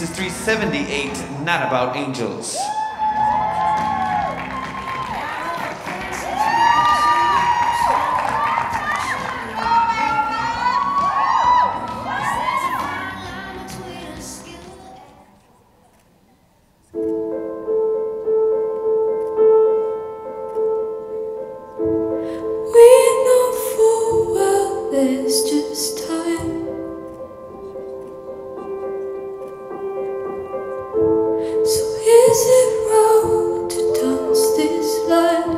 This is 378, Not About Angels. Is it wrong to dance this line?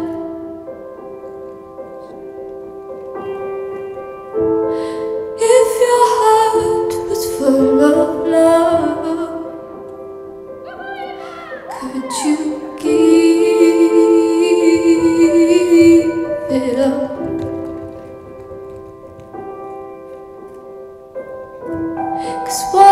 If your heart was full of love, could you give it up? Cause what